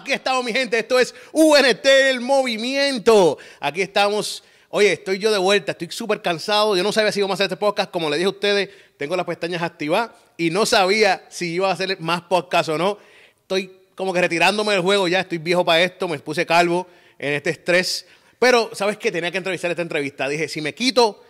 Aquí estamos, mi gente. Esto es UNT, el movimiento. Aquí estamos. Oye, estoy yo de vuelta. Estoy súper cansado. Yo no sabía si íbamos a hacer este podcast. Como le dije a ustedes, tengo las pestañas activadas y no sabía si iba a hacer más podcast o no. Estoy como que retirándome del juego ya. Estoy viejo para esto. Me puse calvo en este estrés. Pero, ¿sabes qué? Tenía que entrevistar esta entrevista. Dije, si me quito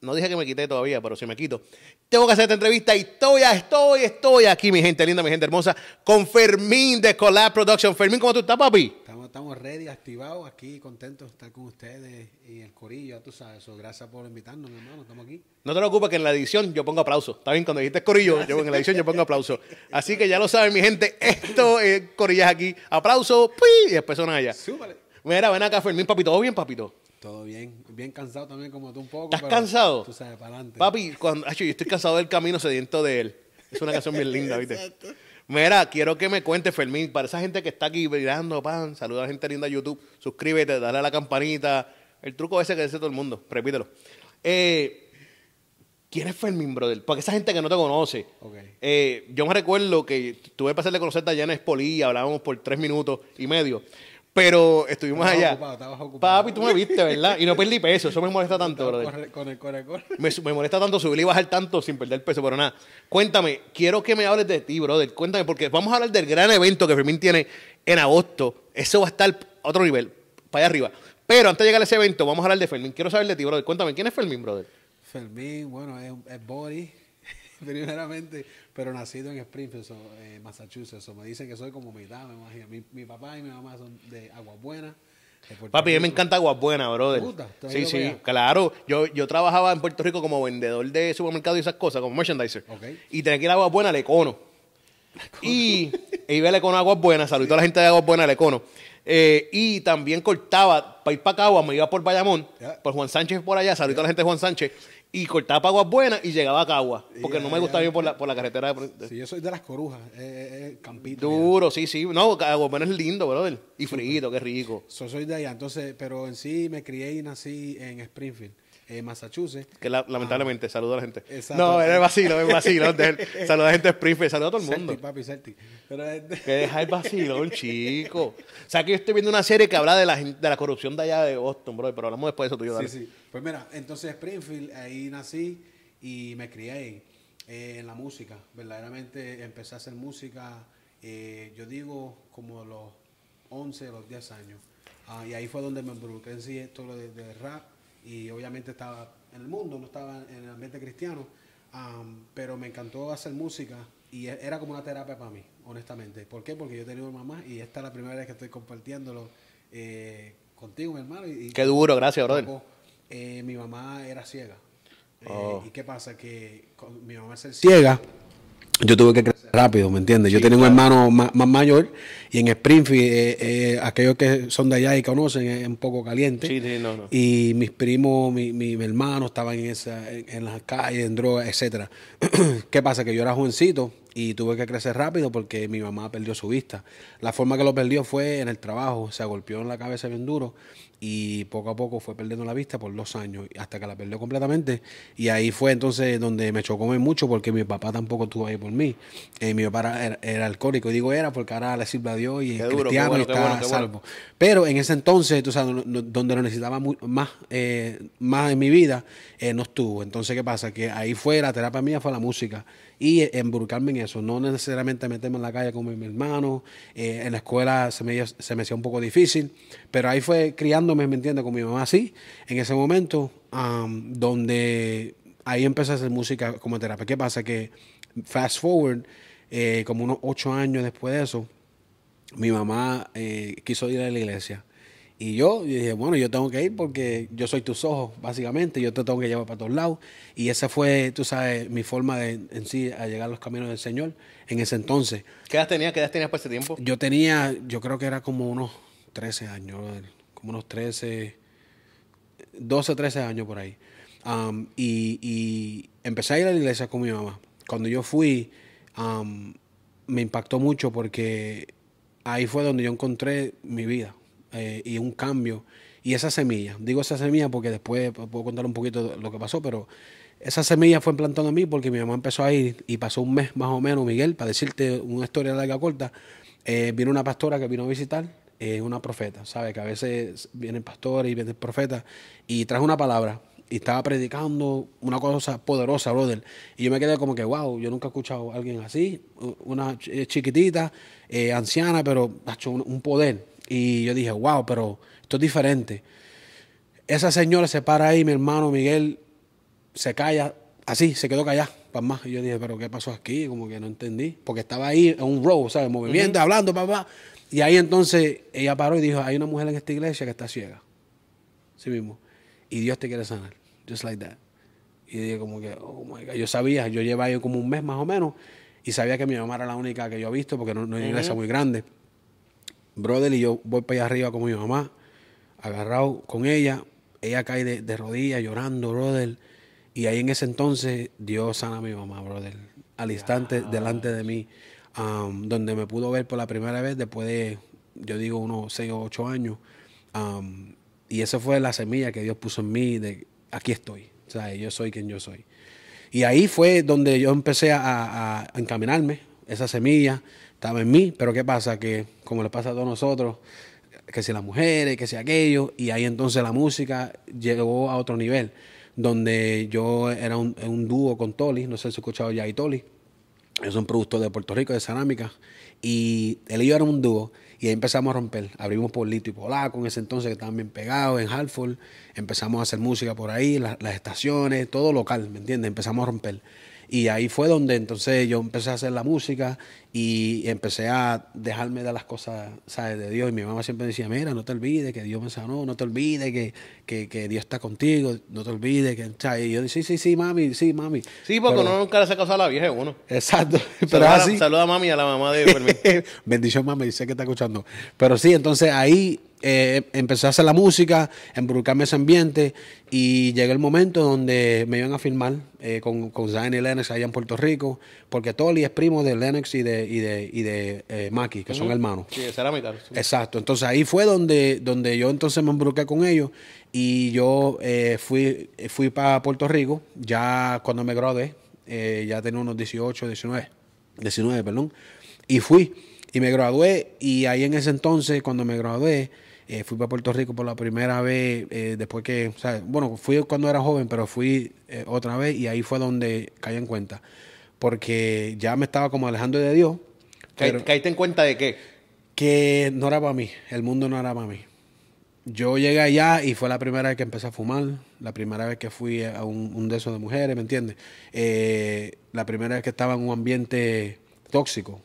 no dije que me quité todavía, pero si me quito, tengo que hacer esta entrevista y estoy, estoy, estoy aquí, mi gente linda, mi gente hermosa, con Fermín de Collab Production. Fermín, ¿cómo tú estás, papi? Estamos, estamos ready, activados aquí, contentos de estar con ustedes y el corillo, tú sabes. eso. gracias por invitarnos, mi hermano, estamos aquí. No te preocupes que en la edición yo pongo aplauso. Está bien, cuando dijiste corillo, yo en la edición yo pongo aplauso. Así que ya lo saben, mi gente, esto es corillas aquí. Aplauso, y después son allá. Súbale. Mira, ven acá, Fermín, papito. ¿Todo bien, papito? Todo bien, bien cansado también como tú un poco. ¿Estás cansado? Tú sabes, para adelante. Papi, cuando, yo estoy cansado del camino sediento de él. Es una canción bien linda, ¿viste? Exacto. Mira, quiero que me cuente, Fermín, para esa gente que está aquí mirando, pan, saluda a la gente linda de YouTube, suscríbete, dale a la campanita, el truco ese que dice todo el mundo, repítelo. Eh, ¿Quién es Fermín, brother? Porque esa gente que no te conoce. Okay. Eh, yo me recuerdo que tuve el placer de conocerte allá en Espolí, hablábamos por tres minutos y medio. Pero estuvimos allá. Ocupado, Papi, tú me viste, ¿verdad? Y no perdí peso. Eso me molesta tanto, brother. Con el, corre, corre. Me, me, molesta tanto subir y bajar tanto sin perder peso, pero nada. Cuéntame, quiero que me hables de ti, brother. Cuéntame, porque vamos a hablar del gran evento que Fermín tiene en agosto. Eso va a estar a otro nivel, para allá arriba. Pero antes de llegar a ese evento, vamos a hablar de Fermín. Quiero saber de ti, brother. Cuéntame, ¿quién es Fermín, brother? Fermín, bueno, es, es body, primeramente pero nacido en Springfield, eh, Massachusetts. me dicen que soy como mitad, me imagino. Mi, papá y mi mamá son de Aguas Buenas. Papi, a mí me encanta Aguas Buenas, brother. Sí, sí, claro. Yo, yo trabajaba en Puerto Rico como vendedor de supermercado y esas cosas, como merchandiser. Y tenía que ir a Aguas Buenas al Econo. y iba al Econo a Aguas Buenas, saludito a la gente de Aguas Buenas al Econo. Eh, y también cortaba, para ir para Cagua, me iba por Bayamón, por Juan Sánchez por allá, saludito a la gente de Juan Sánchez y cortaba para Aguas Buenas y llegaba a Cagua. Porque no me gustaba ir por la, por la carretera. Sí, yo soy de las corujas, eh, eh, campito. Duro, sí, sí. No, Aguas Buenas es lindo, brother. Y frito, qué rico. Yo soy de allá, entonces, pero en sí me crié y nací en Springfield. En Massachusetts. Que lamentablemente, ah, saludo a la gente. Exacto. No, es vacilo, es vacilo. saluda a la gente de Springfield, saluda a todo el mundo. Celtic, papi, Celtic. Pero, que deja el vacilón, chico. O sea, que yo estoy viendo una serie que habla de la, de la corrupción de allá de Boston, bro, pero hablamos después de eso tú y yo. Dale. Sí, sí. Pues mira, entonces Springfield, ahí nací y me crié eh, en la música. Verdaderamente empecé a hacer música, eh, yo digo, como los 11, los 10 años. Ah, y ahí fue donde me involucré en sí esto de rap y obviamente estaba en el mundo, no estaba en el ambiente cristiano, pero me encantó hacer música y e, era como una terapia para mí, honestamente. ¿Por qué? Porque yo he tenido mamá y esta es la primera vez que estoy compartiéndolo eh, contigo, mi hermano. Y, Qué duro, gracias, brother. Eh, mi mamá era ciega. Eh, oh. ¿Y qué pasa? Que mi mamá es ciega yo tuve que crecer rápido, ¿me entiendes? yo tenía un hermano más, mayor y en Springfield, eh, eh, aquellos que son de allá y conocen, es un poco caliente. Sí, sí, no, no. Y mis primos, mi, mi, hermano estaban en, esa, en, las calles, en drogas, etcétera. ¿Qué pasa? Que yo era jovencito y tuve que crecer rápido porque mi mamá perdió su vista. La forma que lo perdió fue en el trabajo, se golpeó en la cabeza bien duro y poco a poco fue perdiendo la vista por dos años hasta que la perdió completamente. Y ahí fue entonces donde me chocó mucho porque mi papá tampoco estuvo ahí por mí. Eh, mi papá era, alcohólico. Digo era porque ahora le sirve a Dios y es cristiano y está salvo. Pero en ese entonces tú sabes donde lo necesitaba más eh, más en mi vida eh, no estuvo. Entonces qué pasa que ahí fue la terapia mía fue la música y embrucarme en eso, no necesariamente meterme en la calle con mi hermano, eh, en la escuela se me, se me hacía un poco difícil, pero ahí fue criándome, ¿me entiendes? Con mi mamá así, en ese momento, donde ahí empecé a hacer música como terapia. ¿Qué pasa? Que fast forward, eh, como unos ocho años después de eso, mi mamá eh, quiso ir a la iglesia. Y yo, dije, bueno, yo tengo que ir porque yo soy tus ojos, básicamente, yo te tengo que llevar para todos lados. Y esa fue, tú sabes, mi forma de en sí a llegar a los caminos del Señor en ese entonces. ¿Qué edad tenías? ¿Qué edad tenías por ese tiempo? Yo tenía, yo creo que era como unos 13 años, como unos 13, 12, 13 años por ahí. Um, y, empecé a ir a la iglesia con mi mamá. Cuando yo fui, um, me impactó mucho porque ahí fue donde yo encontré mi vida eh, y un cambio. Y esa semilla, digo esa semilla porque después puedo contar un poquito lo que pasó, pero esa semilla fue implantando en mí porque mi mamá empezó a ir y pasó un mes más o menos, Miguel, para decirte una historia larga corta. eh, vino una pastora que vino a visitar, es una profeta, ¿sabes? Que a veces vienen pastores y vienen profetas y trajo una palabra y estaba predicando una cosa poderosa, brother. Y yo me quedé como que, wow, yo nunca he escuchado a alguien así, una chiquitita, eh, anciana, pero ha hecho un, poder. Y yo dije, wow, pero esto es diferente. Esa señora se para ahí, mi hermano Miguel se calla, así, se quedó callada, para más. Y yo dije, pero ¿qué pasó aquí? Como que no entendí. Porque estaba ahí en un row, ¿sabes? Movimiento, hablando, papá. Y ahí entonces ella paró y dijo, hay una mujer en esta iglesia que está ciega. Sí mismo. Y Dios te quiere sanar. Just like that. Y dije como que, oh my God. Yo sabía, yo llevaba ahí como un mes más o menos. Y sabía que mi mamá era la única que yo he visto porque no, no hay una iglesia muy grande. Brother, y yo voy para allá arriba con mi mamá, agarrado con ella. Ella cae de, rodillas llorando, brother. Y ahí en ese entonces Dios sana a mi mamá, brother. Al instante, delante de mí. Um, donde me pudo ver por la primera vez después de, yo digo, unos 6 o 8 años. Um, y esa fue la semilla que Dios puso en mí de aquí estoy. O sea, yo soy quien yo soy. Y ahí fue donde yo empecé a, a, encaminarme. Esa semilla estaba en mí, pero ¿qué pasa? Que como le pasa a todos nosotros, que si las mujeres, que si aquello, y ahí entonces la música llegó a otro nivel, donde yo era un, dúo con Toli, no sé si he escuchado ya y Toli, es un producto de Puerto Rico, de cerámica. Y él y yo éramos un dúo. Y ahí empezamos a romper. Abrimos por Lito y Polaco en ese entonces que estaban bien pegados en Hartford. Empezamos a hacer música por ahí, las estaciones, todo local, ¿me entiendes? Empezamos a romper. Y ahí fue donde entonces yo empecé a hacer la música y empecé a dejarme de las cosas, ¿sabes? De Dios. Y mi mamá siempre decía, mira, no te olvides que Dios me sanó, no te olvides que, que, que Dios está contigo, no te olvides que... Y yo decía, sí, sí, sí, mami, sí, mami. Sí, porque uno nunca le hace caso a la vieja uno. Exacto. Pero así. Saluda a mami y a la mamá de Bendición, mami, dice que está escuchando. Pero sí, entonces ahí eh, empecé a hacer la música, embrucarme ese ambiente y llegó el momento donde me iban a filmar eh, con, con Zion y Lennox allá en Puerto Rico, porque Tolly es primo de Lennox y de, y de, y de eh, Maki, que son hermanos. Sí, de cerámica. Exacto, entonces ahí fue donde, donde yo entonces me embruqué con ellos y yo fui, fui para Puerto Rico, ya cuando me gradué, ya tenía unos 18, 19, 19, perdón, y fui y me gradué y ahí en ese entonces, cuando me gradué, eh, fui para Puerto Rico por la primera vez, eh, después que, o sea, bueno, fui cuando era joven, pero fui eh, otra vez y ahí fue donde caí en cuenta. Porque ya me estaba como alejando de Dios. ¿Caíste en cuenta de qué? Que no era para mí, el mundo no era para mí. Yo llegué allá y fue la primera vez que empecé a fumar, la primera vez que fui a un, un de esos de mujeres, ¿me entiendes? la primera vez que estaba en un ambiente tóxico.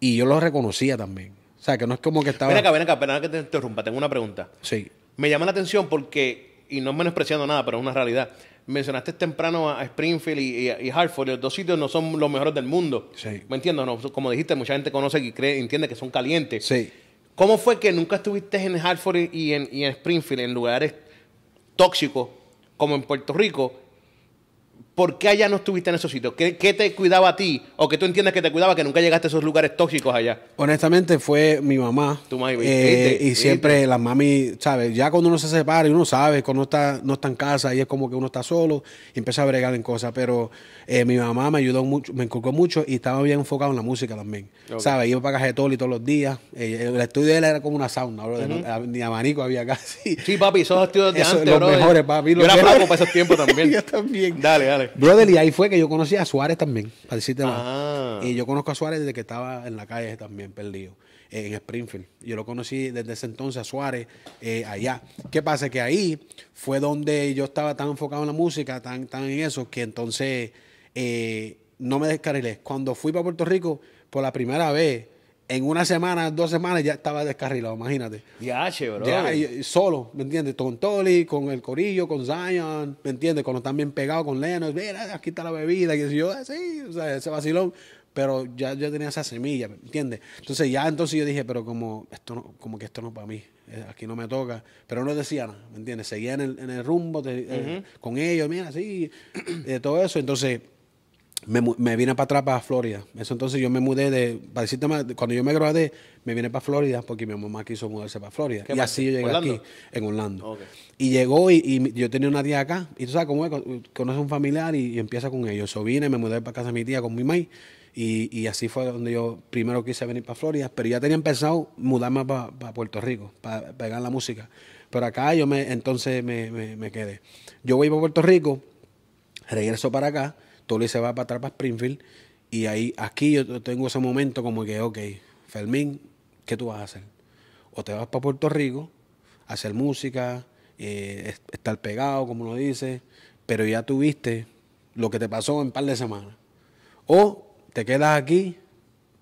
Y yo lo reconocía también. O sea, que no es como que estaba. Ven acá, ven acá, perdona que te interrumpa, tengo una pregunta. Sí. Me llama la atención porque, y no menospreciando nada, pero es una realidad. Mencionaste temprano a Springfield y, Hartford, los dos sitios no son los mejores del mundo. Sí. ¿Me entiendes? No, como dijiste, mucha gente conoce y cree, entiende que son calientes. Sí. ¿Cómo fue que nunca estuviste en Hartford y en, y en Springfield, en lugares tóxicos, como en Puerto Rico, ¿Por qué allá no estuviste en esos sitios? ¿Qué, te cuidaba a ti? ¿O que tú entiendes que te cuidaba que nunca llegaste a esos lugares tóxicos allá? Honestamente fue mi mamá. Tu mamá. Eh, y siempre la mami, ¿sabes? Ya cuando uno se separa y uno sabe, cuando está, no está en casa y es como que uno está solo y empieza a bregar en cosas. Pero eh, mi mamá me ayudó mucho, me inculcó mucho y estaba bien enfocado en la música también. ¿Sabes? Iba para Cajetol y todos los días. Eh, el estudio de él era como una sauna, bro. Ni abanico había casi. Sí, papi, esos estudios de antes, Los mejores, papi. Yo era flaco para esos tiempos también. Yo también. Dale, dale. Brother, y ahí fue que yo conocí a Suárez también, para decirte más. Ah. Y yo conozco a Suárez desde que estaba en la calle también, perdido, en Springfield. Yo lo conocí desde ese entonces a Suárez eh, allá. ¿Qué pasa? Que ahí fue donde yo estaba tan enfocado en la música, tan, tan en eso, que entonces eh, no me descarrilé. Cuando fui para Puerto Rico, por la primera vez, en una semana, dos semanas ya estaba descarrilado, imagínate. Ya, bro. Ya, solo, ¿me entiendes? Con Toli, con el Corillo, con Zion, ¿me entiendes? Cuando están bien pegados con Leno, mira, aquí está la bebida, que yo, sí, o sea, ese vacilón. Pero ya yo tenía esa semilla, ¿me entiendes? Entonces ya entonces yo dije, pero como esto no, como que esto no es para mí, eh, aquí no me toca. Pero no decía nada, ¿me entiendes? Seguía en el, en el rumbo eh, con ellos, mira, sí, de todo eso. Entonces me, me, vine para atrás para Florida. Eso entonces yo me mudé de, para decirte más, cuando yo me gradué, me vine para Florida porque mi mamá quiso mudarse para Florida. Y así yo llegué aquí, en Orlando. Y llegó y, yo tenía una tía acá, y tú sabes cómo es, conoce un familiar y, empieza con ellos. Yo vine, me mudé para casa de mi tía con mi mamá Y, y, así fue donde yo primero quise venir para Florida, pero ya tenía empezado mudarme para Puerto Rico, para pegar la música. Pero acá yo me, entonces me, me, quedé. Yo voy para Puerto Rico, regreso para acá, Toli se va para atrás para Springfield, y ahí, aquí yo tengo ese momento como que, ok, Fermín, ¿qué tú vas a hacer? O te vas para Puerto Rico a hacer música, eh, estar pegado, como lo dice, pero ya tuviste lo que te pasó en un par de semanas. O te quedas aquí,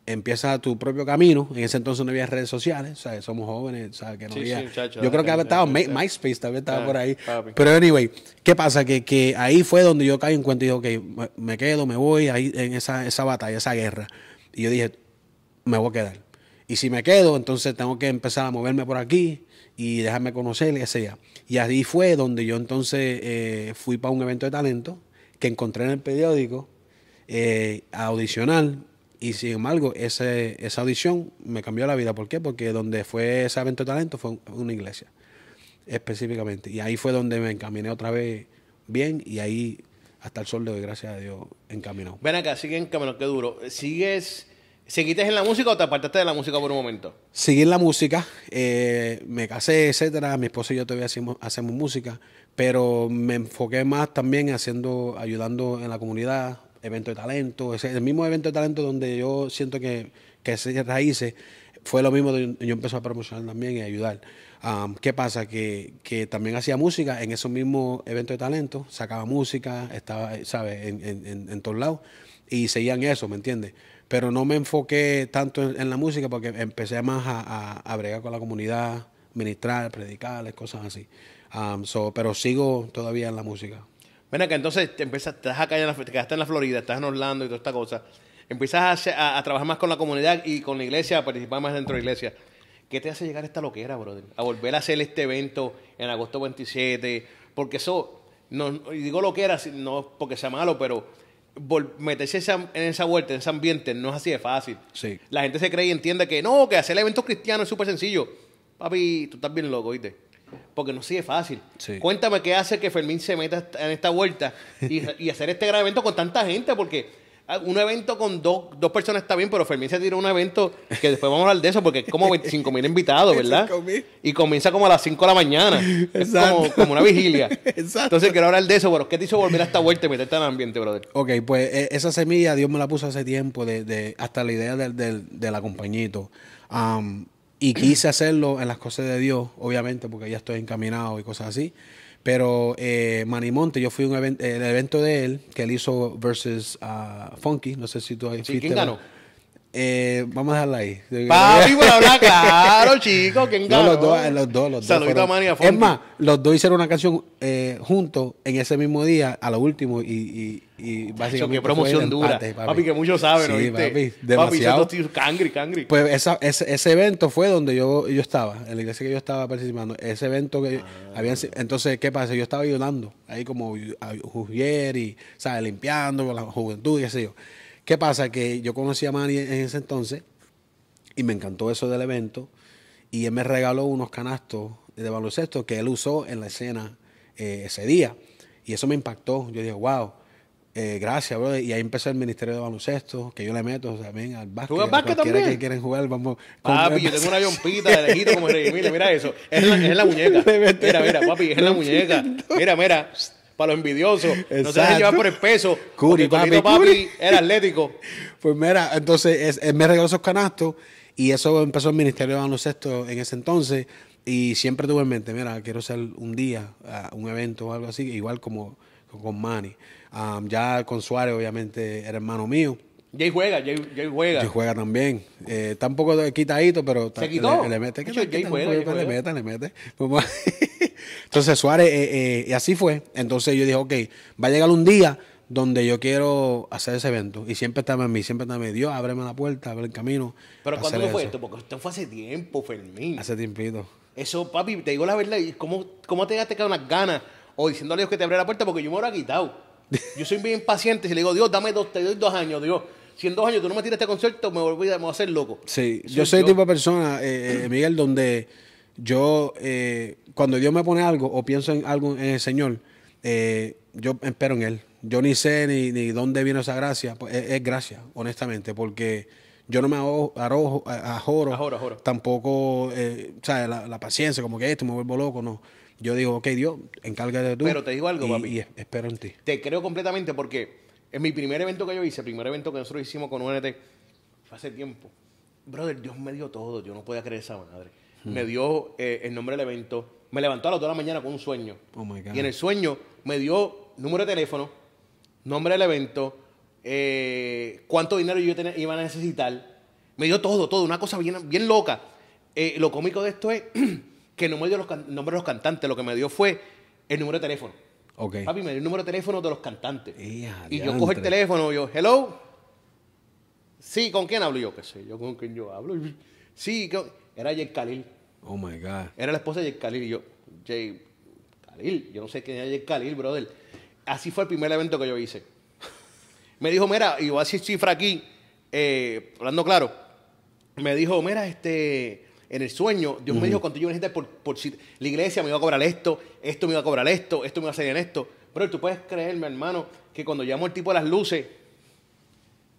empiezas tu propio camino. En ese entonces no había redes sociales, ¿sabes? somos jóvenes, ¿sabes? Que no había. yo creo que había estado MySpace, también estaba ah, por ahí. Pero anyway, ¿qué pasa? Que, que, ahí fue donde yo caí en cuenta y dije, ok, me quedo, me voy ahí en esa, esa batalla, esa guerra. Y yo dije, me voy a quedar. Y si me quedo, entonces tengo que empezar a moverme por aquí y dejarme conocer, y sea. Y ahí fue donde yo entonces eh, fui para un evento de talento que encontré en el periódico eh, a audicionar y sin embargo ese, esa audición me cambió la vida. ¿Por qué? Porque donde fue ese evento de talento fue una iglesia específicamente. Y ahí fue donde me encaminé otra vez bien y ahí hasta el sol de hoy, gracias a Dios, encaminó. Ven acá, sigue encaminado, qué duro. ¿Sigues, seguiste en la música o te apartaste de la música por un momento? Seguí en la música, eh, me casé, etcétera. Mi esposo y yo todavía hacemos, hacemos música pero me enfoqué más también haciendo, ayudando en la comunidad, eventos de talento, el mismo evento de talento donde yo siento que, que se raíces, fue lo mismo, de, yo empecé a promocionar también y ayudar. ¿Qué pasa? Que, que, también hacía música en esos mismos eventos de talento, sacaba música, estaba, ¿sabes?, en, en, en, todos lados, y seguían eso, ¿me entiendes? Pero no me enfoqué tanto en, la música porque empecé más a, a, a bregar con la comunidad, ministrar, predicar, cosas así. Um, pero sigo todavía en la música. Bueno, que entonces te empiezas, estás acá, en la, te quedaste en la Florida, estás en Orlando y toda esta cosa. Empiezas a, trabajar más con la comunidad y con la iglesia, a participar más dentro de la iglesia. ¿Qué te hace llegar a esta loquera, brother? A volver a hacer este evento en agosto 27. Porque eso, no, digo loquera, no porque sea malo, pero meterse en esa vuelta, en ese ambiente, no es así de fácil. Sí. La gente se cree y entiende que no, que hacer el evento cristiano es súper sencillo. Papi, tú estás bien loco, ¿viste? Porque no sigue fácil. Cuéntame qué hace que Fermín se meta en esta vuelta y, hacer este gran evento con tanta gente, porque un evento con dos, dos personas está bien, pero Fermín se tiró un evento que después vamos a hablar de eso, porque es como 25 mil invitados, ¿verdad? y comienza como a las 5 de la mañana. Es como, una vigilia. Entonces quiero hablar de eso, pero ¿qué te hizo volver a esta vuelta y meterte en el ambiente, brother? Ok, pues e, esa semilla Dios me la puso hace tiempo, de, de hasta la idea del, del, de la compañito. Y quise hacerlo en las cosas de Dios, obviamente, porque ya estoy encaminado y cosas así. Pero eh, Manimonte, yo fui a un evento, el evento de él, que él hizo versus uh, Funky, no sé si tú has ¿Quién ganó? Eh, vamos a dejarla ahí. Papi, por hablar claro, chicos. ¿Quién ganó? No, los dos, los dos. Los Saludito dos a Es más, los dos hicieron una canción eh, juntos en ese mismo día, a lo último, y, y, y básicamente. Qué promoción dura. papi. que muchos saben, ¿no? Sí, papi, demasiado. Papi, cangri, cangri. Pues esa, ese, ese, evento fue donde yo, yo estaba, en la iglesia que yo estaba participando. Ese evento que ah. habían. Entonces, ¿qué pasa? Yo estaba ayudando ahí como a Juvier y, ¿sabes? Limpiando con la juventud y qué sé yo. ¿Qué pasa? Que yo conocí a Manny en ese entonces y me encantó eso del evento y él me regaló unos canastos de baloncesto que él usó en la escena eh, ese día y eso me impactó. Yo dije, wow. Eh, gracias, bro. Y ahí empezó el Ministerio de Baloncesto, que yo le meto también al básquet. ¿Tú básquet también? que quieren jugar, vamos. Papi, yo tengo una yompita de lejito como Rey. Mira, mira eso. Es la, es la muñeca. Mira, mira, papi, es la muñeca. Mira, mira para los envidiosos. No se dejen llevar por el peso. Curi, papi, papi era atlético. Pues mira, entonces me regaló esos canastos y eso empezó el Ministerio de Baloncesto en ese entonces. Y siempre tuve en mente, mira, quiero hacer un día, uh, un evento o algo así, igual como con Manny. Um, ya con Suárez, obviamente, era hermano mío. Jay juega, Jay, juega. Jay juega también. Eh, está un poco quitadito, pero... ¿Se quitó? Le, le mete. Jay juega, le mete, le mete. Entonces Suárez, eh, eh, y así fue. Entonces yo dije, ok, va a llegar un día donde yo quiero hacer ese evento. Y siempre estaba en mí, siempre estaba en mí. Dios, ábreme la puerta, abre el camino. Pero ¿cuándo fue esto? Porque esto fue hace tiempo, Fermín. Hace tiempito. Eso, papi, te digo la verdad, ¿cómo, cómo te quedaste unas ganas? O diciéndole a Dios que te abre la puerta porque yo me lo he quitado. Yo soy bien paciente. Si le digo, Dios, dame dos, te doy dos años, Dios. Si en dos años tú no me tiras este concierto, me voy a, hacer loco. Sí, yo soy el tipo de persona, eh, eh, Miguel, donde yo, eh, cuando Dios me pone algo o pienso en algo en el Señor, eh, yo espero en Él. Yo ni sé ni, ni dónde viene esa gracia. Pues es, gracia, honestamente, porque yo no me arrojo, ajoro, tampoco, eh, ¿sabes? La, la, paciencia, como que esto me vuelvo loco, no. Yo digo, ok, Dios, encárgate tú. Pero te digo algo, y, papi. Y espero en ti. Te creo completamente porque en mi primer evento que yo hice, el primer evento que nosotros hicimos con UNT, fue hace tiempo. Brother, Dios me dio todo. Yo no podía creer esa madre. Hmm. Me dio eh, el nombre del evento. Me levantó a las 2 de la mañana con un sueño. Oh my God. Y en el sueño me dio número de teléfono, nombre del evento, eh, cuánto dinero yo iba a necesitar. Me dio todo, todo. Una cosa bien, bien loca. Eh, lo cómico de esto es que no me dio los nombres de los cantantes. Lo que me dio fue el número de teléfono. Okay. Papi, me dio el número de teléfono de los cantantes. y yo cojo el teléfono, yo, hello. Sí, ¿con quién hablo? Yo, qué sé yo, ¿con quién yo hablo? Sí, era Jay Khalil. Oh my God. Era la esposa de Jay Khalil. Y yo, Jay Khalil, yo no sé quién era Jay Khalil, brother. Así fue el primer evento que yo hice. Me dijo, mira, y voy a decir cifra aquí, eh, hablando claro. Me dijo, mira, este, en el sueño, Dios me dijo cuando yo necesité por, por si la iglesia me iba a cobrar esto, esto me iba a cobrar esto, esto me iba a salir en esto. Pero tú puedes creerme, hermano, que cuando llamo el tipo de las luces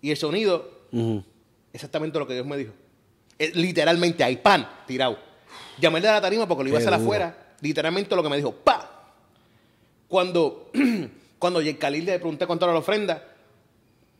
y el sonido, Exactamente lo que Dios me dijo. literalmente, hay pan tirado. Llamé de la tarima porque lo iba a hacer afuera. Literalmente lo que me dijo, ¡pa! Cuando, cuando Khalil le pregunté cuánto era la ofrenda,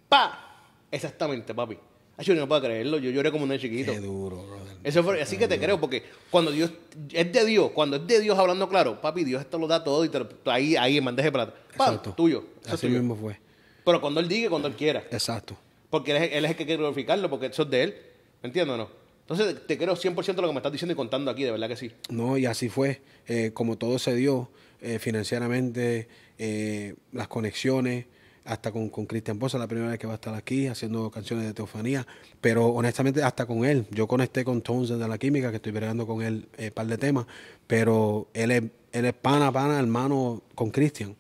¡pa! Exactamente, papi. Yo no puedo creerlo, yo lloré como un chiquito. Qué duro, brother. Eso fue, así que te creo, porque cuando Dios es de Dios, cuando es de Dios hablando claro, papi, Dios esto lo da todo y te ahí, ahí en bandeja de plata. ¡Pam! Tuyo. Así mismo fue. Pero cuando Él diga, cuando Él quiera. Exacto. Porque él es, el que quiere glorificarlo, porque eso es de él. ¿Me entiendes o no? Entonces te creo 100% lo que me estás diciendo y contando aquí, de verdad que sí. No, y así fue. Eh, como todo se dio eh, financieramente, eh, las conexiones, hasta con Cristian Poza, la primera vez que va a estar aquí haciendo canciones de teofanía, pero honestamente hasta con él. Yo conecté con Tones de la química, que estoy bregando con él un par de temas, pero él es, él es pana, pana, hermano con Cristian.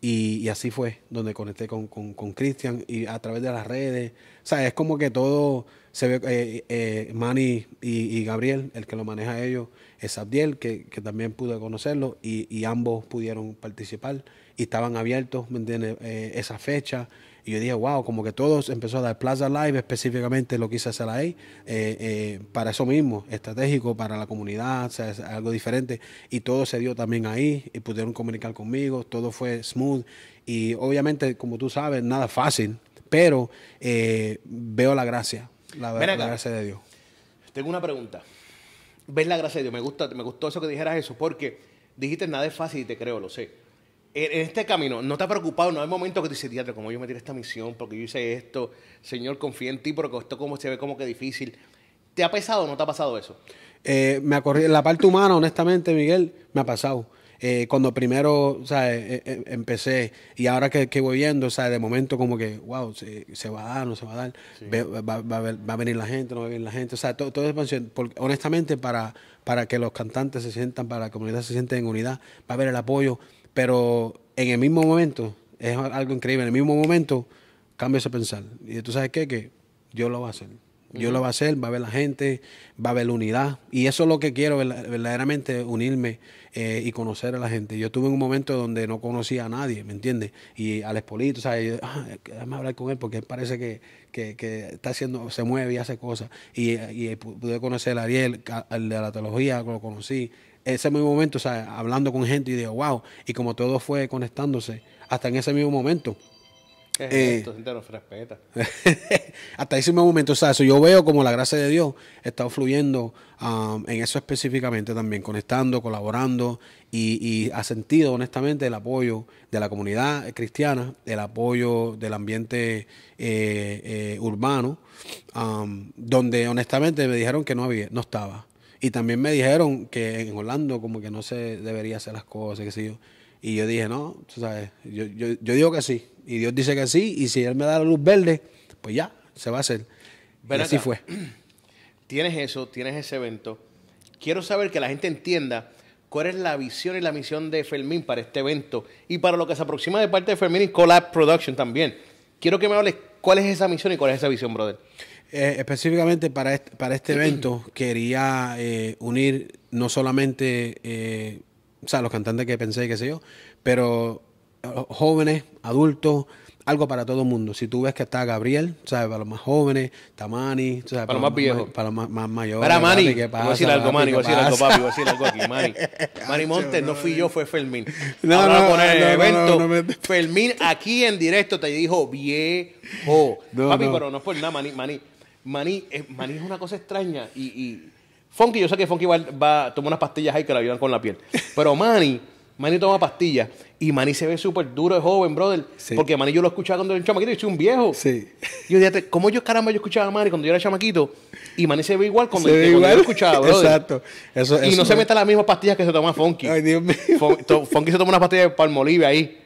Y, así fue donde conecté con Cristian y a través de las redes. O sea, es como que todo se ve. Eh, eh Manny y, Gabriel, el que lo maneja ellos, es Abdiel, que, que también pude conocerlo y, y, ambos pudieron participar y estaban abiertos, ¿me entiendes? Eh, esa fecha. Y yo dije, wow, como que todos empezó a dar Plaza Live, específicamente lo quise hacer ahí, eh, eh, para eso mismo, estratégico, para la comunidad, o sea, algo diferente. Y todo se dio también ahí, y pudieron comunicar conmigo, todo fue smooth. Y obviamente, como tú sabes, nada fácil, pero eh, veo la gracia, la, la gracia de Dios. Tengo una pregunta. ¿Ves la gracia de Dios? Me, gusta, me gustó eso que dijeras eso, porque dijiste nada es fácil y te creo, lo sé en este camino, ¿no te ha preocupado? No hay momentos que te dices, teatro, como yo me tiré esta misión, porque yo hice esto, Señor, confía en ti, porque esto como se ve como que difícil. ¿Te ha pesado o no te ha pasado eso? Eh, me ha la parte humana, honestamente, Miguel, me ha pasado. Eh, cuando primero o sea, eh, eh, empecé y ahora que, voy viendo, o sea, de momento como que, wow, se, va a dar, no se va a dar, va, a venir la gente, no va a venir la gente, o sea, todo, todo es honestamente para, para que los cantantes se sientan, para la comunidad se sienta en unidad, va a haber el apoyo, pero en el mismo momento, es algo increíble, en el mismo momento cambia ese pensar. Y tú sabes qué, que Dios lo va a hacer. Dios lo va a hacer, va a ver la gente, va a ver la unidad. Y eso es lo que quiero, verdaderamente, unirme eh, y conocer a la gente. Yo tuve un momento donde no conocía a nadie, ¿me entiendes? Y al Espolito, ¿sabes? ah, déjame hablar con él porque él parece que, está haciendo, se mueve y hace cosas. Y, y pude conocer a Ariel, el de la teología, lo conocí ese mismo momento, o sea, hablando con gente y digo, wow, y como todo fue conectándose, hasta en ese mismo momento. Eh, nos respeta. hasta ese mismo momento, o sea, eso yo veo como la gracia de Dios está fluyendo um, en eso específicamente también, conectando, colaborando y, y, ha sentido honestamente el apoyo de la comunidad cristiana, el apoyo del ambiente eh, eh, urbano, um, donde honestamente me dijeron que no había, no estaba. Y también me dijeron que en Orlando como que no se debería hacer las cosas, qué sé yo. Y yo dije, no, tú sabes, yo, yo, yo digo que sí. Y Dios dice que sí. Y si Él me da la luz verde, pues ya, se va a hacer. Pero así fue. Tienes eso, tienes ese evento. Quiero saber que la gente entienda cuál es la visión y la misión de Fermín para este evento y para lo que se aproxima de parte de Fermín y Collab Production también. Quiero que me hables cuál es esa misión y cuál es esa visión, brother. Eh, específicamente para este, para este evento quería eh, unir no solamente eh, o sea, los cantantes que pensé, qué sé yo, pero jóvenes, adultos, algo para todo el mundo. Si tú ves que está Gabriel, ¿sabes? Para los más jóvenes, está Manny, ¿sabes? Para los más viejos. Para los más, más mayores. Para Manny, papi, ¿qué voy a decir algo? Manny, ¿Qué voy a decir algo, papi, voy a decir algo aquí, Manny. Manny Montes, no fui yo, fue Fermín. No, Ahora no, poner el no, no, evento. no, no me- Fermín aquí en directo te dijo viejo. No, papi, no. pero no es por nada, Manny. Manny, Manny, es, Manny es una cosa extraña y... y Funky, yo sé que Funky va, va toma unas pastillas ahí que le ayudan con la piel. Pero Manny, Manny toma pastillas y Manny se ve súper duro de joven, brother. Sí. Porque Manny yo lo escuchaba cuando era un chamaquito y soy un viejo. Sí. Yo dije, ¿cómo yo caramba yo escuchaba a Manny cuando yo era chamaquito? Y Manny se ve igual cuando, ve cuando yo igual. lo escuchaba, brother. Exacto. Eso- y eso no se meta las mismas pastillas que se toma Funky. Ay, Dios mío. To- Funky se toma una pastilla de palmolive ahí.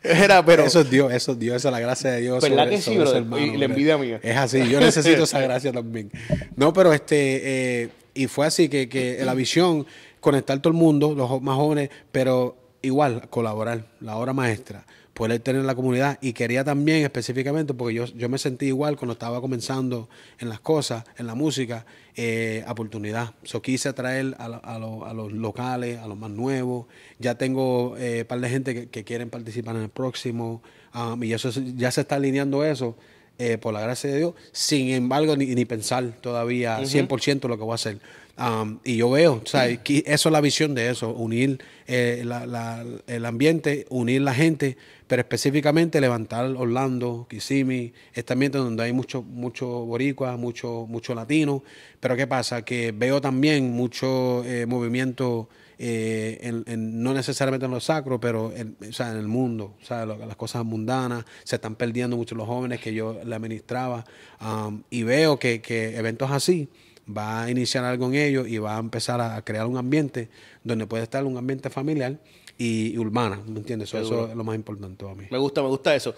Era, pero... eso es Dios, eso es Dios, esa es la gracia de Dios. ¿Verdad sobre- que sí, brother? hermano, Y la envidia mía. Es así, yo necesito esa gracia también. No, pero este, eh, y fue así que, que la visión, conectar todo el mundo, los más jóvenes, pero igual, colaborar, la obra maestra, poder tener la comunidad. Y quería también específicamente, porque yo, yo me sentí igual cuando estaba comenzando en las cosas, en la música, eh, oportunidad. So, quise atraer a, a lo- a los locales, a los más nuevos. Ya tengo eh, un par de gente que, que quieren participar en el próximo. um, y eso ya se está alineando eso. eh, por la gracia de Dios, sin embargo, ni, ni pensar todavía 100% lo que voy a hacer. Um, y yo veo, o sea, eso es la visión de eso, unir eh, la- la- el ambiente, unir la gente, pero específicamente levantar Orlando, Kissimmee, este ambiente donde hay mucho, mucho boricua, mucho, mucho latino, pero ¿qué pasa? Que veo también mucho eh, movimiento eh, en, en- no necesariamente en lo sacro, pero en, el mundo, o las cosas mundanas, se están perdiendo mucho los jóvenes que yo le administraba, um, y veo que, que eventos así va a iniciar algo en ellos y va a empezar a crear un ambiente donde puede estar un ambiente familiar y, y urbana, ¿me entiendes? Eso, eso es lo más importante para mí. Me gusta, me gusta eso.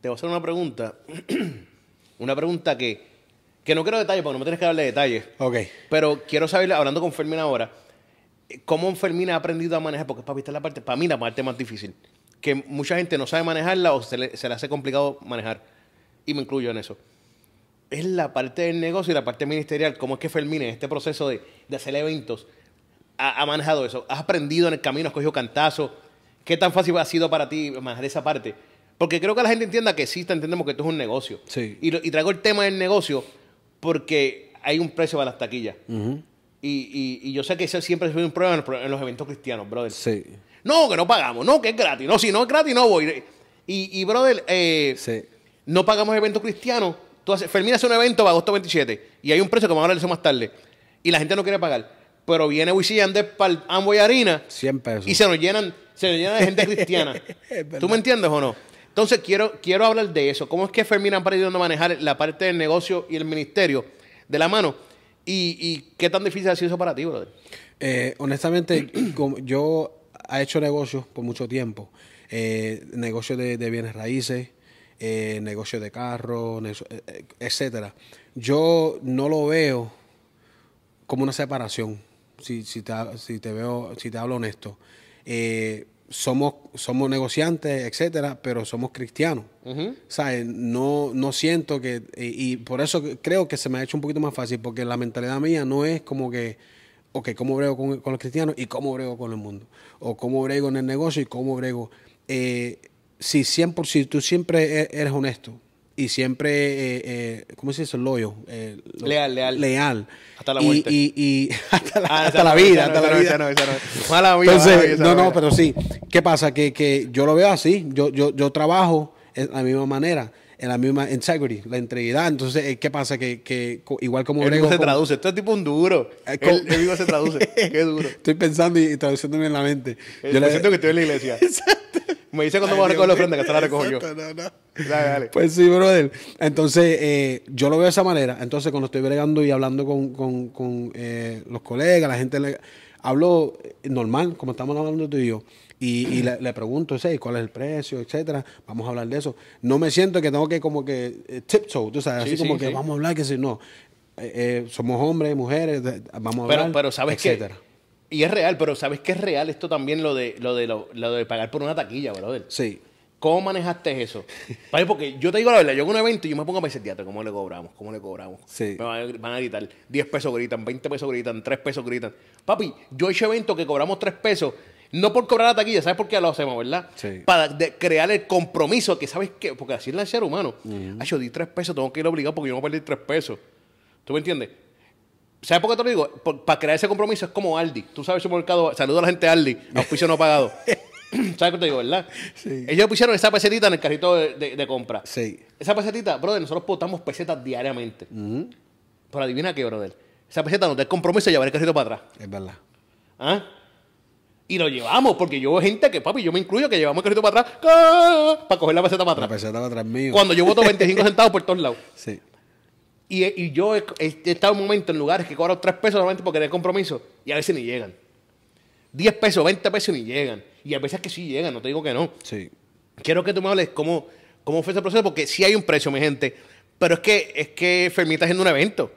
Te voy a hacer una pregunta. una pregunta que, que no quiero detalles porque no me tienes que darle detalles. Ok. Pero quiero saber, hablando con Fermín ahora, cómo Fermín ha aprendido a manejar, porque es la parte, para mí la parte más difícil. Que mucha gente no sabe manejarla o se le, se le hace complicado manejar. Y me incluyo en eso. Es la parte del negocio y la parte ministerial. ¿Cómo es que Fermín en este proceso de, de hacer eventos ha, ha manejado eso? ¿Has aprendido en el camino? ¿Has cogido cantazo? ¿Qué tan fácil ha sido para ti manejar esa parte? Porque creo que la gente entienda que sí, entendemos que esto es un negocio. Sí. Y, y traigo el tema del negocio porque hay un precio para las taquillas. Ujú. Y, y- y yo sé que eso siempre es un problema en los, en los eventos cristianos, brother. Sí. No, que no pagamos. No, que es gratis. No, si no es gratis, no voy. Y, y brother, eh, Sí. no pagamos eventos cristianos. Tú haces, Fermín hace un evento para agosto 27 y hay un precio que vamos a hablar de eso más tarde. Y la gente no quiere pagar. Pero viene Wisin Yandel para el Amboy Arena 100 pesos. y se nos llenan, se nos llenan de gente cristiana. ¿Tú me entiendes o no? Entonces quiero, quiero hablar de eso. ¿Cómo es que Fermín ha aprendido a manejar la parte del negocio y el ministerio de la mano? ¿Y, y qué tan difícil ha sido eso para ti, brother? Eh, honestamente, como yo he hecho negocios por mucho tiempo. Eh, negocios de, de bienes raíces, eh, negocios de carros, eh, eh, etcétera. Yo no lo veo como una separación, si, si, te, si te veo, si te hablo honesto. Eh, somos, somos negociantes, etcétera, pero somos cristianos. ¿Sabes? No, no siento que. Y, y por eso creo que se me ha hecho un poquito más fácil, porque la mentalidad mía no es como que. Ok, ¿cómo brego con, con los cristianos y cómo brego con el mundo? O cómo brego en el negocio y cómo brego. Eh, si, 100%, si tú siempre e- eres honesto y siempre. Eh, eh, ¿Cómo se dice? Loyo. eh, lo- Leal, leal. Leal. Hasta la Y- muerte. Y, y hasta la, Ah, hasta esa la no, vida. esa no, hasta la no, vida. no, no. Mala mía, Entonces, no, no no, pero sí. ¿Qué pasa? Que, que yo lo veo así. Yo, yo, yo trabajo en la misma manera, en la misma integrity, la integridad. Entonces, eh, ¿qué pasa? Que, que igual como mismo se traduce. Esto es tipo un duro. Eh, él mismo se traduce. Qué duro. Estoy pensando y, y traduciéndome en la mente. Yo Yo le- siento que estoy en la iglesia. Me dice cuando Ay, voy a recoger la ofrenda, que se la recojo yo. Exacto, no, no. Dale, dale. Pues sí, brother. Entonces, eh, yo lo veo de esa manera. Entonces, cuando estoy bregando y hablando con, con- con, eh, los colegas, la gente, le, hablo eh, normal, como estamos hablando tú y yo. Y, y le, le pregunto, ¿sí? ¿cuál es el precio, etcétera? Vamos a hablar de eso. No me siento que tengo que como que eh, tiptoe, tú sabes, Sí, así como sí, que vamos a hablar, que si no. Eh, eh, somos hombres, mujeres, de- vamos a Pero, hablar, pero sabes que. etcétera. Y es real, pero sabes que es real esto también lo de lo de lo, lo de pagar por una taquilla, brother. Sí. ¿Cómo manejaste eso? Porque yo te digo la verdad, yo en un evento y yo me pongo a pensar, teatro, ¿cómo le cobramos? ¿Cómo le cobramos? Sí. Me van a, van a gritar, 10 pesos gritan, 20 pesos gritan, 3 pesos gritan. Papi, yo he hecho eventos que cobramos 3 pesos. No por cobrar la taquilla, ¿sabes por qué lo hacemos, verdad? Sí. Para de- crear el compromiso que, ¿sabes qué? Porque así es el ser humano. Ah, yo di tres pesos, tengo que ir obligado porque yo no voy a perder tres pesos. ¿Tú me entiendes? ¿Sabes por qué te lo digo? Por- para crear ese compromiso es como Aldi. Tú sabes, supermercado, saludo a la gente de Aldi, auspicio no pagado. ¿Sabes qué te digo, verdad? Sí. Ellos pusieron esa pesetita en el carrito de, de- de compra. Sí. Esa pesetita, brother, nosotros votamos pesetas diariamente. Pero adivina qué, brother. Esa peseta nos da el compromiso de llevar el carrito para atrás. Es verdad. ¿Ah? Y lo llevamos, porque yo veo gente que, papi, yo me incluyo, que llevamos el carrito para atrás ¡ca! para coger la peseta para La atrás. peseta va atrás mío. Cuando yo voto 25 centavos por todos lados. Sí. Y, y yo he, he estado en momentos en lugares que cobro 3 pesos solamente porque el compromiso y a veces ni llegan. 10 pesos, 20 pesos ni llegan. Y a veces que sí llegan, no te digo que no. Sí. Quiero que tú me hables cómo, cómo fue ese proceso, porque sí hay un precio, mi gente. Pero es que, es que Fermín está haciendo un evento.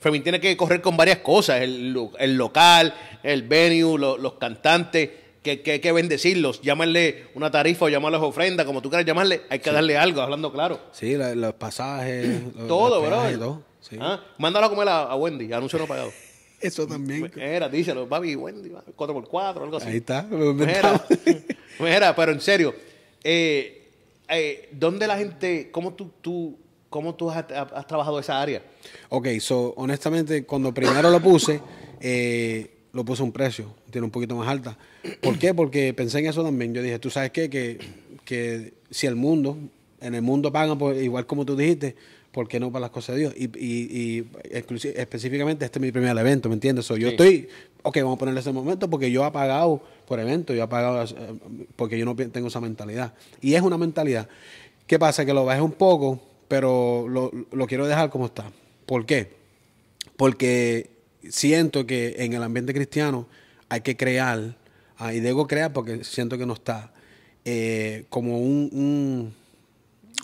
Fermín tiene que correr con varias cosas: el, el local, el venue, lo- los cantantes, que, que hay que bendecirlos. Llámale una tarifa o llamarles ofrenda, como tú quieras llamarle. Hay que darle algo, hablando claro. Sí, la- los pasajes. los- Todo, los bro. Sí. Ah, Mándalo a comer a, a Wendy, anuncio no pagado. Eso también. Era, díselo, papi, Wendy, 4x4, algo así. Ahí está. Mira, mira, pero en serio, eh, eh, ¿dónde la gente, cómo tú, tú, cómo tú has, has trabajado esa área? Ok, so, honestamente, cuando primero lo puse, eh, lo puse a un precio, tiene un poquito más alta. ¿Por qué? Porque pensé en eso también. Yo dije, ¿tú sabes qué? Que, que si el mundo, en el mundo pagan por, igual como tú dijiste, ¿por qué no para las cosas de Dios? Y, y, y específicamente este es mi primer evento, ¿me entiendes? So, yo Sí. estoy, ok, vamos a ponerle ese momento porque yo he pagado por evento, yo he pagado eh, porque yo no tengo esa mentalidad. Y es una mentalidad. ¿Qué pasa? Que lo bajé un poco, pero lo, lo quiero dejar como está. ¿Por qué? Porque siento que en el ambiente cristiano hay que crear, ah, y digo crear porque siento que no está, eh, como un, un-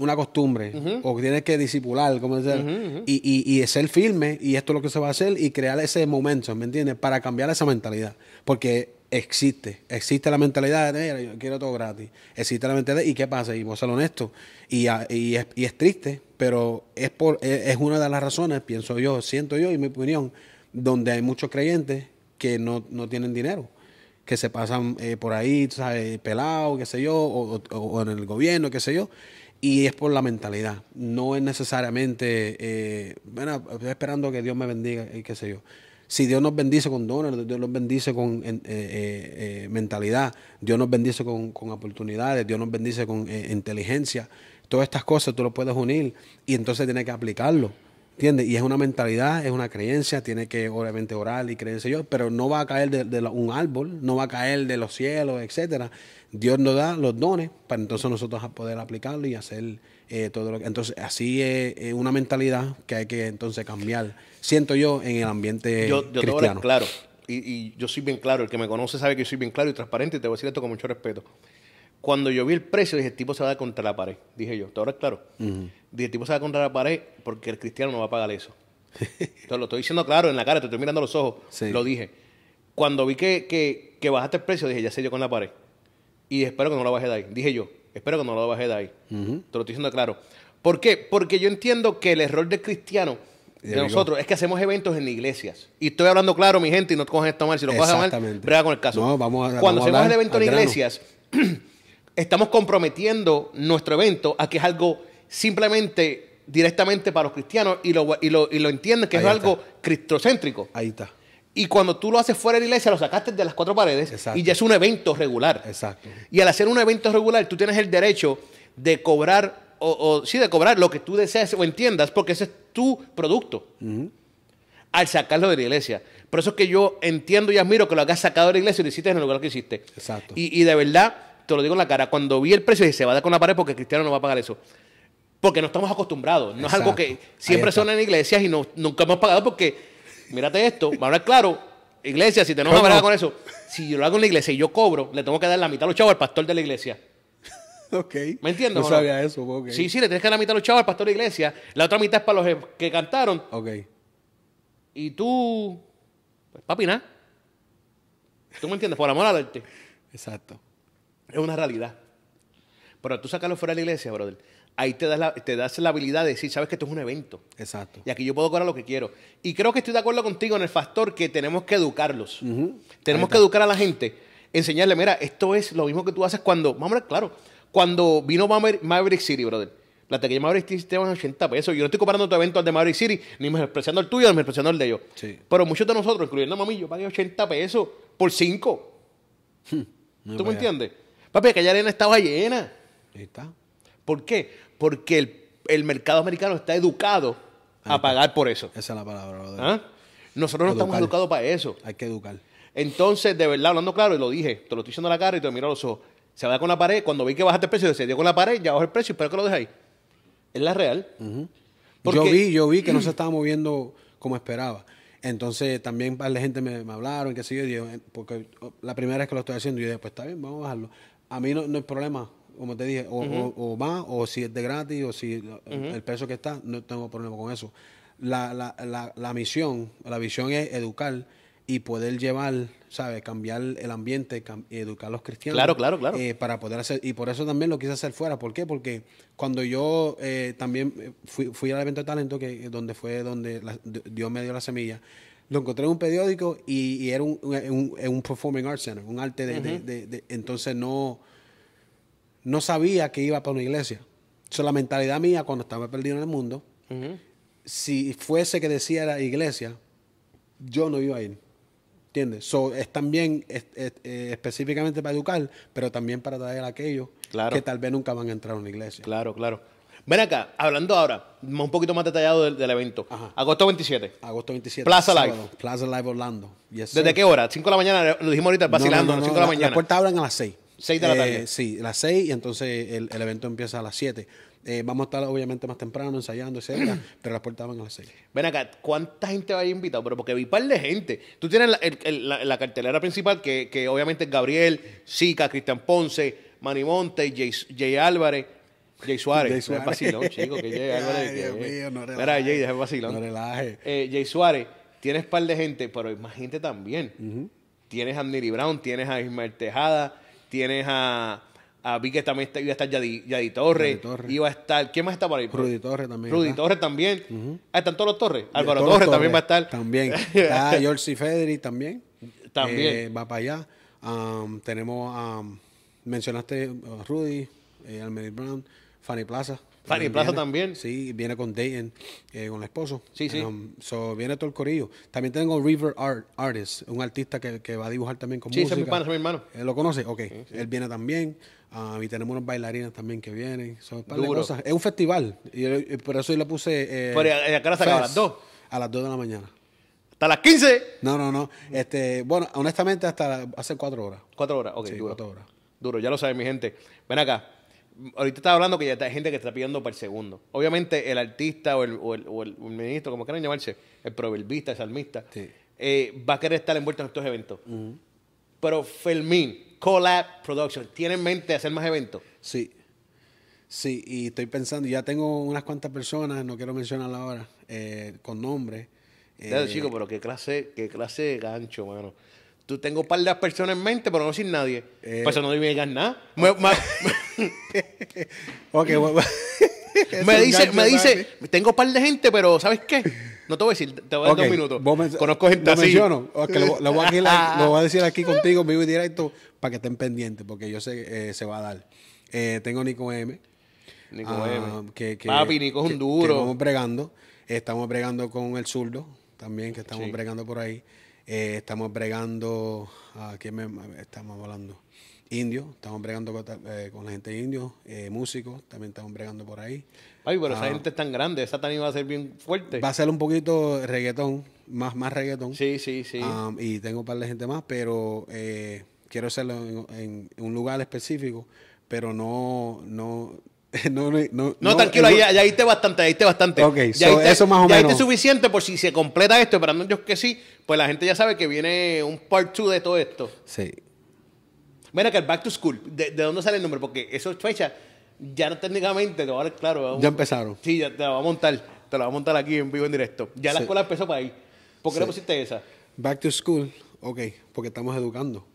una costumbre, o tienes que disipular, como decir, y, y, y ser firme, y esto es lo que se va a hacer, y crear ese momento, ¿me entiendes? Para cambiar esa mentalidad. Porque existe, existe la mentalidad de, "Mira, yo quiero todo gratis. Existe la mentalidad, ¿y qué pasa? Y vamos a ser honestos, y, a- y, es, y es triste, pero es, por, es, es una de las razones, pienso yo, siento yo, y mi opinión, donde hay muchos creyentes que no, no tienen dinero que se pasan eh, por ahí, ¿sabes? pelados, qué sé yo, o, en el gobierno, qué sé yo, y es por la mentalidad. No es necesariamente, eh, bueno, estoy esperando que Dios me bendiga, y qué sé yo. Si Dios nos bendice con dones, Dios nos bendice con eh, eh, eh, mentalidad, Dios nos bendice con, con oportunidades, Dios nos bendice con inteligencia, todas estas cosas tú lo puedes unir y entonces tienes que aplicarlo. ¿Entiendes? Y es una mentalidad, es una creencia, tiene que obviamente orar y creerse yo, pero no va a caer de, un árbol, no va a caer de los cielos, etcétera. Dios nos da los dones para entonces nosotros poder aplicarlo y hacer eh, todo lo que... Entonces, así es, es una mentalidad que hay que entonces cambiar, siento yo, en el ambiente yo, yo te cristiano. hablar claro, y, y yo soy bien claro, el que me conoce sabe que yo soy bien claro y transparente, y te voy a decir esto con mucho respeto. Cuando yo vi el precio, dije, el tipo se va a dar contra la pared, dije yo, ¿te ahora es claro? Dije, el tipo se va a dar contra la pared porque el cristiano no va a pagar eso. Entonces, lo estoy diciendo claro en la cara, te estoy mirando a los ojos, Sí. lo dije. Cuando vi que, que, que bajaste el precio, dije, ya sé yo con la pared. Y espero que no lo baje de ahí. Dije yo, espero que no lo baje de ahí. Te lo estoy diciendo claro. ¿Por qué? Porque yo entiendo que el error del cristiano, de nosotros, es que hacemos eventos en iglesias. Y estoy hablando claro, mi gente, y no cojan esto mal. Si lo cojan mal, brega con el caso. No, vamos a- Cuando vamos hacemos el hablar evento en iglesias, estamos comprometiendo nuestro evento a que es algo simplemente directamente para los cristianos y lo, y lo, y lo entienden que Ahí es está. algo cristocéntrico. Ahí está, Y cuando tú lo haces fuera de la iglesia, lo sacaste de las cuatro paredes Exacto. y ya es un evento regular. exacto. Y al hacer un evento regular, tú tienes el derecho de cobrar, o, o sí, de cobrar lo que tú deseas o entiendas, porque ese es tu producto. Al sacarlo de la iglesia. Por eso es que yo entiendo y admiro que lo hagas sacado de la iglesia y lo hiciste en el lugar que hiciste. Exacto. Y, y de verdad, te lo digo en la cara, cuando vi el precio dije, se va a dar con la pared porque cristiano no va a pagar eso. Porque no estamos acostumbrados. No es algo que siempre son en iglesias y no, nunca hemos pagado porque, mírate esto, va a hablar claro, iglesia, si tenemos ¿Cómo? que con eso, si yo lo hago en la iglesia y yo cobro, le tengo que dar la mitad a los chavos al pastor de la iglesia. Ok. ¿Me entiendes? No no? sabía eso, ok. Sí, sí, le tienes que dar la mitad a los chavos al pastor de la iglesia, la otra mitad es para los que cantaron Ok. y tú, pues papi, nada. ¿Tú me entiendes? Por amor al arte. Exacto. Es una realidad. Pero tú sacarlo fuera de la iglesia, brother, ahí te das, la, te das la habilidad de decir, sabes que esto es un evento. Exacto. Y aquí yo puedo cobrar lo que quiero. Y creo que estoy de acuerdo contigo en el factor que tenemos que educarlos. Tenemos que educar a la gente enseñarle, mira, esto es lo mismo que tú haces cuando, vamos a ver, claro, cuando vino Maver- Maverick City, brother. La taquilla Maverick City te van 80 pesos. Yo no estoy comparando tu evento al de Maverick City, ni menospreciando el tuyo, ni menospreciando el de ellos. Sí. Pero muchos de nosotros, incluyendo a mami, yo pagué 80 pesos por 5. No ¿Tú me entiendes? Papi, aquella arena estaba llena. Ahí está. ¿Por qué? Porque el, el mercado americano está educado a pagar por eso. Esa es la palabra. ¿Ah? Nosotros no estamos educados para eso. Hay que educar. Entonces, de verdad, hablando claro, y lo dije, te lo estoy diciendo a la cara y te miro a los ojos. Se va con la pared, cuando vi que bajaste el precio, se dio con la pared, ya bajó el precio, espero que lo dejes ahí. Es la real. Porque- Yo vi, yo vi que no se estaba moviendo como esperaba. Entonces también de gente me, me hablaron, qué sé yo, eh, porque oh, la primera vez que lo estoy haciendo, yo dije, pues está bien, vamos a bajarlo. A mí no, no hay problema, como te dije, o, o- o más, o si es de gratis, o si el, el precio que está, no tengo problema con eso. La, la, la, la misión, la visión es educar y poder llevar, ¿sabes? Cambiar el ambiente, cam- educar a los cristianos. Claro, claro, claro. eh, para poder hacer, y por eso también lo quise hacer fuera. ¿Por qué? Porque cuando yo eh, también fui, fui al evento de talento, que donde fue donde la- Dios me dio la semilla, lo encontré en un periódico y, y era un, un, un- performing arts center, un arte de, de- de- de- entonces no, no sabía que iba para una iglesia. So, la mentalidad mía cuando estaba perdido en el mundo, si fuese que decía la iglesia, yo no iba a ir. ¿Entiendes? So, es también es- es- eh, específicamente para educar, pero también para traer a aquellos Claro. que tal vez nunca van a entrar a una iglesia. Claro, claro. Ven acá, hablando ahora, un poquito más detallado del, del evento. Ajá. Agosto 27. Agosto 27. Plaza Live. Plaza Live Orlando. Yes, ¿Desde sir. qué hora? 5 de la mañana, lo dijimos ahorita, vacilando, No, no, no, 5 no, de la la- mañana. Las puertas abren a las 6. 6 de la tarde. sí, a las 6 y entonces el, el evento empieza a las 7. Eh, vamos a estar obviamente más temprano ensayando, etcétera, pero las puertas abren a las 6. Ven acá, ¿cuánta gente va a ir invitado? Pero porque vi par de gente. Tú tienes la, el- el- la- la cartelera principal, que, que obviamente es Gabriel, Zika, Cristian Ponce, Manny Monte, Jay, Jay Álvarez, Jay Suárez. Jay Suárez. es vacilón, chico, que Jay Álvarez. Ay, Dios que- mío, no Mira, relajes. Jay, deja vacilón. No relajes. Eh, Jay Suárez, tienes par de gente, pero hay más gente también. Tienes a Neri Brown, tienes a Ismael Tejada, tienes a, a vi que también está- iba a estar Yadi, Yadi Torres, iba a estar, ¿quién más está por ahí? Rudy Torres también. Rudy está. Torres también. Ah, están todos los Torres. Álvaro Torres, también va a estar. También. Está George Federi también. También. Eh, va para allá. Um, tenemos, um, mencionaste uh, Rudy, eh, Almeida Brown, Fanny Plaza. Fanny Plaza también. Sí, viene con Dayton, eh, con el esposo. Sí, sí. Um, so, viene todo el corillo. También tengo River Art, Artist, un artista que, que va a dibujar también con Sí, música. es mi pana, es mi hermano. ¿Él lo conoce? Ok. Él viene también. Ah, y tenemos unos bailarines también que vienen. Son cosas. Es un festival. Y, y por eso yo le puse. Eh, Pero, ¿y a acaba? ¿A las Fest. dos? A las 2 de la mañana. Hasta las 15. No, no, no. Este, bueno, honestamente, hasta hace cuatro horas. Cuatro horas. Ok, Sí, duro. cuatro horas. Duro, ya lo saben, mi gente. Ven acá. Ahorita estaba hablando que ya hay gente que está pidiendo por segundo. Obviamente, el artista o el, o el, o ministro, como quieran llamarse, el proverbista, el salmista, Sí. eh, va a querer estar envuelto en estos eventos. Pero Fermín, Collab Production, ¿tiene en mente hacer más eventos? Sí. Sí, y estoy pensando, ya tengo unas cuantas personas, no quiero mencionarla ahora, eh, con nombre. Eh, Ya, chico, pero qué clase, qué clase de gancho, mano. Tú tengo un par de personas en mente, pero no sin nadie. Eh. Pues eso no me digas nada. Me, me- Ok, bueno. me dice, me dice, tengo un par de gente, pero ¿sabes qué? No te voy a decir, te voy a dar dos minutos. Conozco gente así. menciono. Lo, lo voy a aquí- lo voy a decir aquí contigo, vivo y directo, para que estén pendientes, porque yo sé que eh, se va a dar. Eh, tengo Nico M. Nico ah, M. que- que- Papi, Nico es un que duro. vamos bregando. Estamos bregando con el zurdo también, que estamos Sí. bregando por ahí. Eh, estamos bregando. ¿A quién me estamos hablando? Indio, estamos bregando con, eh, con la gente indio. Eh, músicos, también estamos bregando por ahí. Ay, pero esa Ah. gente es tan grande, esa también va a ser bien fuerte. Va a ser un poquito reggaetón, más, más reggaetón. Sí, sí, sí. Um, y tengo un par de gente más, pero eh, quiero hacerlo en, un lugar específico, pero no, no, no, no, no, no, tranquilo, ahí, ya diste bastante, ahí diste bastante. Ok, ya so, eso más o ya menos. diste suficiente por si se completa esto, esperando yo que sí, pues la gente ya sabe que viene un part 2 de todo esto. Sí. Mira que el Back to School, ¿de, de dónde sale el nombre? Porque eso es fecha, ya no técnicamente, te voy a dar claro. vamos- Ya empezaron. Sí, ya te la voy a montar, te la voy a montar aquí en vivo, en directo. Ya la Sí. escuela empezó para ahí. ¿Por qué le Sí. pusiste esa? Back to school, ok, porque estamos educando.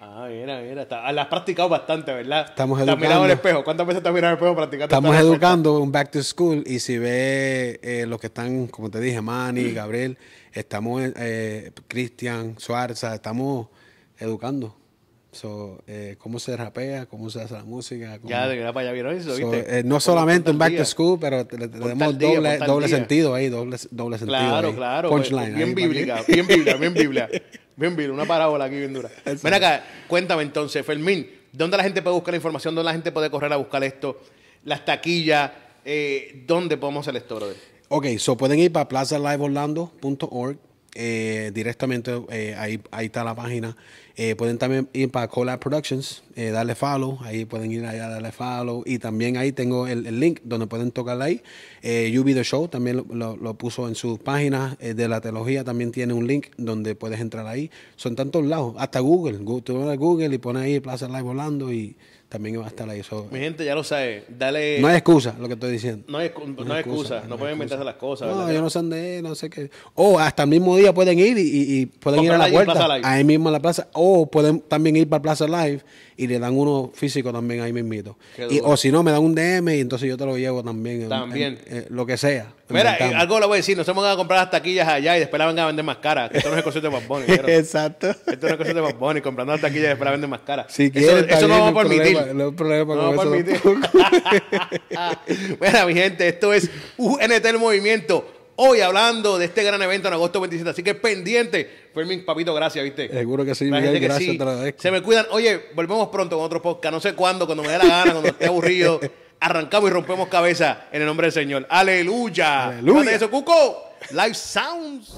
Ah, mira, mira, está- la has practicado bastante, ¿verdad? Estamos Te has mirado en el educando. espejo. ¿Cuántas veces te has mirado en el espejo practicando? Estamos educando un back to school y si ve eh, los que están, como te dije, Manny, Gabriel, estamos, eh, Cristian, Suárez, estamos educando. So, eh, cómo se rapea, cómo se hace la música. cómo- Ya, de para allá vieron eso, So, ¿viste? eh, no solamente al back día. to school, pero le tenemos día, doble, doble sentido ahí, doble, doble sentido. Claro, ahí. claro. Punchline. Bien ahí, bíblica, bien bíblica, bien bíblica. Bien bíblica, una parábola aquí bien dura. Ven acá, cuéntame entonces, Fermín, ¿dónde la gente puede buscar la información? ¿Dónde la gente puede correr a buscar esto? Las taquillas, eh, ¿dónde podemos hacer esto, brother? Ok, so pueden ir para plazaliveorlando.org. eh, directamente eh, ahí, ahí está la página. Eh, pueden también ir para Collab Productions, eh, darle follow. Ahí pueden ir allá, darle follow. Y también ahí tengo el, el link donde pueden tocarla ahí. Eh, The Show también lo, puso en sus páginas. eh, de la teología también tiene un link donde puedes entrar ahí. Son tantos lados, hasta Google. Google tú vas a Google y pones ahí Plaza Live Orlando y también va a estar ahí. So, Mi gente ya lo sabe, dale... no hay excusa lo que estoy diciendo. no hay, excu- no hay excusa, no, pueden inventarse las cosas. No, yo no sé dónde no sé qué. O hasta el mismo día pueden ir y, y- y pueden ir a la puerta, ahí mismo en la plaza. O pueden también ir para Plaza Live y le dan uno físico también ahí mismito. Y, o si no, me dan un DM y entonces yo te lo llevo también. en- También. en- lo que sea. Mira, algo le voy a decir, no se van a comprar las taquillas allá y después la van a vender más caras. Esto no es el concierto de Bad Bunny. Exacto. Esto no es el concierto de Bad Bunny, comprando las taquillas y después venden más caras. Si eso quieren, eso no vamos a no permitir. Problema, no hay problema No con eso. Mira, mi gente, esto es UNT el Movimiento. Hoy hablando de este gran evento en agosto 27. Así que pendiente. Fermín, papito, gracias, ¿viste? Seguro que sí, Miguel, gente que gracias, sí. te lo. Se me cuidan. Oye, volvemos pronto con otro podcast. No sé cuándo, cuando me dé la gana, cuando esté aburrido. Arrancamos y rompemos cabeza en el nombre del Señor. Aleluya. Aleluya. Eso, Cuco. Live Sounds.